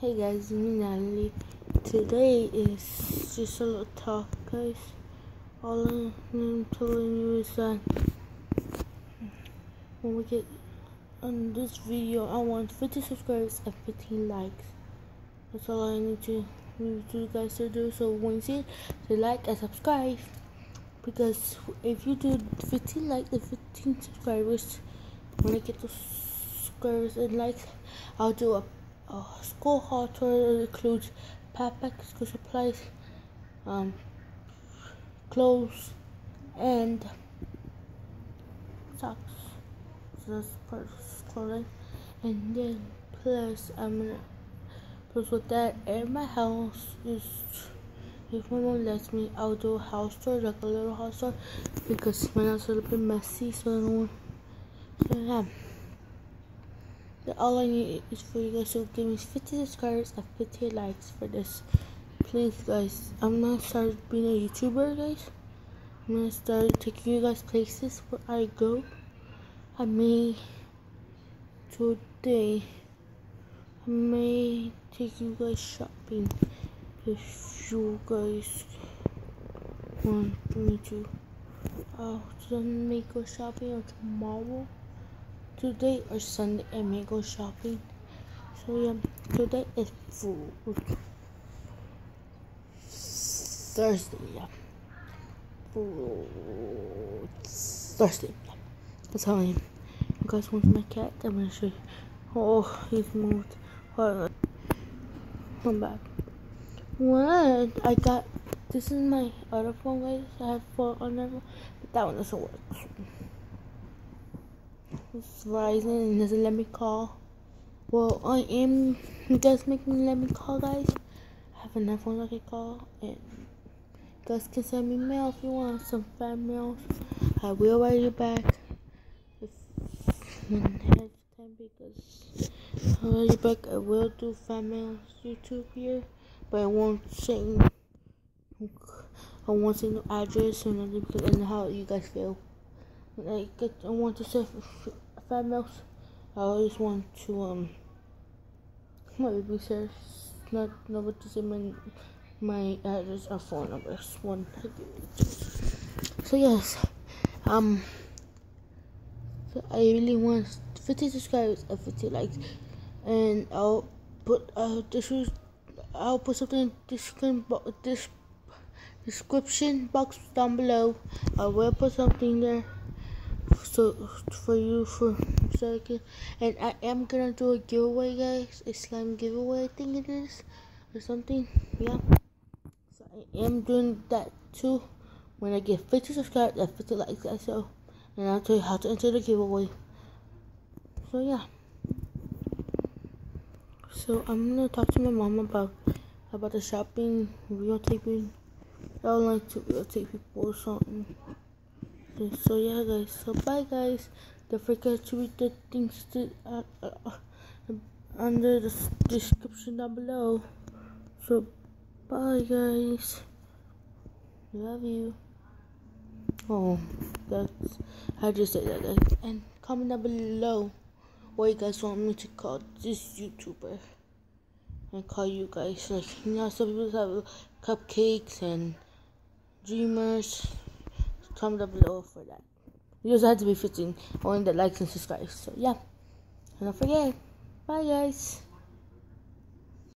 Hey guys, it's me Natalie. Today is just a little talk, guys. All I'm telling you is that when we get on this video, I want 50 subscribers and 15 likes. That's all I need to you guys to do. So when you see it, say like and subscribe. Because if you do 15 likes and 15 subscribers, when I get those subscribers and likes, I'll do a uh, school haul tour includes backpacks, school supplies, um, clothes, and socks. So that's part clothing. And then plus I'm gonna plus with that in my house is if my mom lets me I'll do a house tour, like a little house tour because my house is a little bit messy so I don't want so yeah all I need is for you guys to give me 50 subscribers and 50 likes for this. Please, guys. I'm gonna start being a YouTuber, guys. I'm gonna start taking you guys places where I go. I may today. I may take you guys shopping if you guys want me to. Uh, I'll then make go shopping tomorrow today or Sunday I may go shopping. So yeah, today is food. Thursday, yeah. Thursday, yeah. That's how I am. You guys want my cat? I'm gonna show you. Oh, he's moved. Hold. Come back. What? I got. This is my other phone, guys. I have four on that one, but that one doesn't work. It's Verizon and doesn't let me call. Well, I am. It does make me let me call, guys. I have enough phone I can call, and you guys can send me mail if you want some fan mails. I will write it back if when I time because I'll write it back. I will do fan mails YouTube here, but I won't say. I won't say no address or nothing because I know how you guys feel like I want to say five mils. I always want to um my baby says not know what to say my my address or phone numbers. One so yes um so I really want 50 subscribers and 50 likes. And I'll put uh this I'll put something in description this description box down below. I will put something there so for you for second. And I am gonna do a giveaway guys. A slime giveaway I think it is or something. Yeah. So I am doing that too. When I get 50 subscribers and 50 likes guys so. And I'll tell you how to enter the giveaway. So yeah. So I'm gonna talk to my mom about about the shopping videotaping I don't like to videotape people or something so yeah guys so bye guys. Don't forget to read the things to, uh, uh, under the description down below. So bye guys. Love you. Oh that's i just said that guys. And comment down below what you guys want me to call this youtuber. And call you guys like you know some people have cupcakes and dreamers comment down below for that. You just have to be 15 on the likes and subscribe. So yeah. And don't forget. Bye guys.